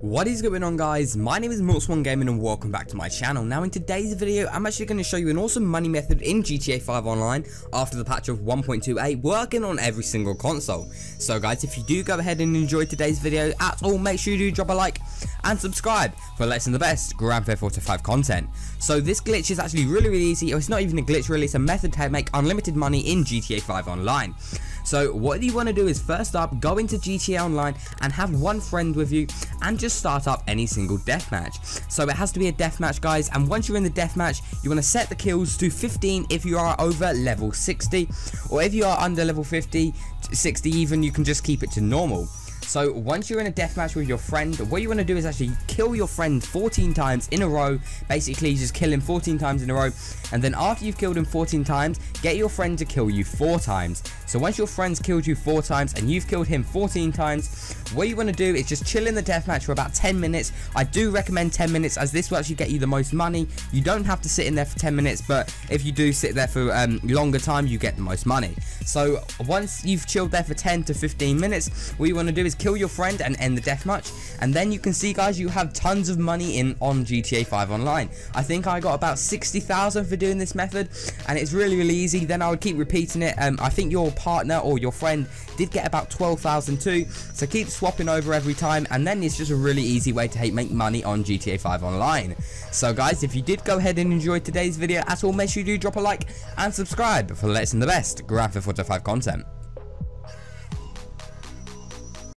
What is going on guys, my name is Milts1 Gaming and welcome back to my channel. Now in today's video, I'm actually going to show you an awesome money method in GTA 5 Online after the patch of 1.28 working on every single console. So guys, if you do go ahead and enjoy today's video at all, make sure you do drop a like and subscribe for less than the best Grand Theft Auto 5 content. So this glitch is actually really really easy, it's not even a glitch really, it's a method to make unlimited money in GTA 5 Online. So what you want to do is first up go into GTA Online and have one friend with you and just start up any single deathmatch. So it has to be a deathmatch guys and once you're in the deathmatch you want to set the kills to 15 if you are over level 60 or if you are under level 50, 60 even you can just keep it to normal. So once you're in a deathmatch with your friend, what you want to do is actually kill your friend 14 times in a row. Basically, just kill him 14 times in a row. And then after you've killed him 14 times, get your friend to kill you 4 times. So once your friend's killed you 4 times and you've killed him 14 times, what you want to do is just chill in the deathmatch for about 10 minutes. I do recommend 10 minutes as this will actually get you the most money. You don't have to sit in there for 10 minutes, but if you do sit there for um, longer time, you get the most money. So once you've chilled there for 10 to 15 minutes, what you want to do is kill your friend and end the deathmatch. And then you can see, guys, you have tons of money in on GTA 5 Online. I think I got about 60,000 for doing this method, and it's really, really easy. Then I would keep repeating it. Um, I think your partner or your friend did get about 12,000 too. So keep swapping over every time, and then it's just a really easy way to make money on GTA 5 Online. So guys, if you did go ahead and enjoy today's video at all, make sure you do drop a like and subscribe for and the best Grand Theft Auto 5 content.